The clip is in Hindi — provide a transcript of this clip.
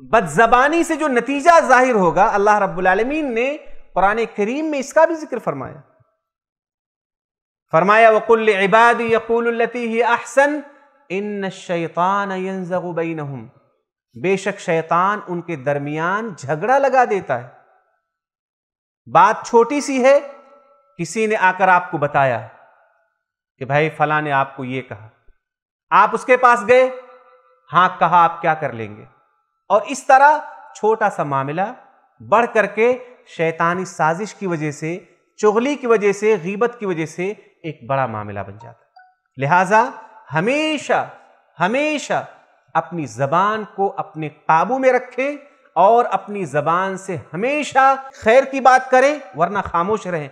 बदजबानी से जो नतीजा ज़ाहिर होगा, अल्लाह रब्बुल ने कुरान करीम में इसका भी ज़िक्र फरमाया। फरमाया, वकुल इबादी यकूलती अहसन इन शैतान बेशक शैतान उनके दरमियान झगड़ा लगा देता है। बात छोटी सी है, किसी ने आकर आपको बताया कि भाई फला ने आपको यह कहा। आप उसके पास गए, हाँ कहा, आप क्या कर लेंगे? और इस तरह छोटा सा मामला बढ़ करके शैतानी साजिश की वजह से, चुगली की वजह से, गीबत की वजह से एक बड़ा मामला बन जाता है। लिहाजा हमेशा हमेशा अपनी जबान को अपने काबू में रखें और अपनी जबान से हमेशा खैर की बात करें, वरना खामोश रहें।